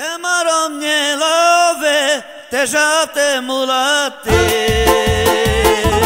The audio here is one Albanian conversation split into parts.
E marom një love Të zhapë të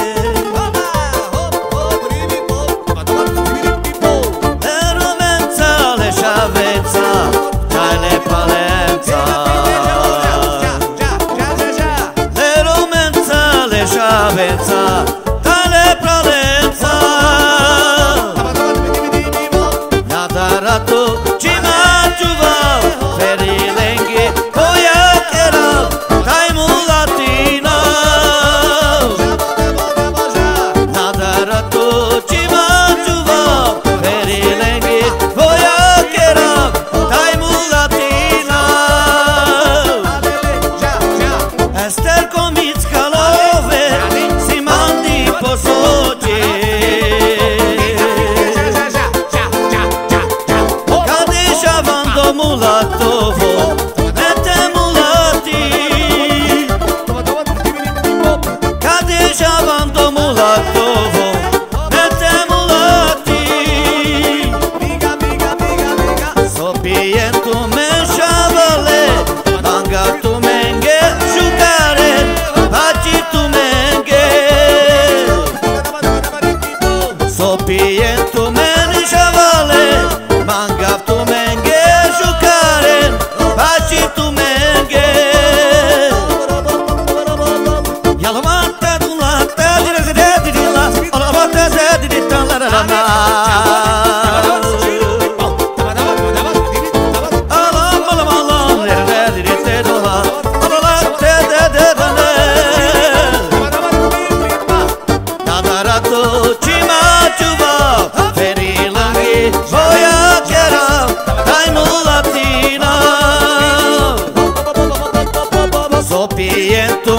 mulato vou opieto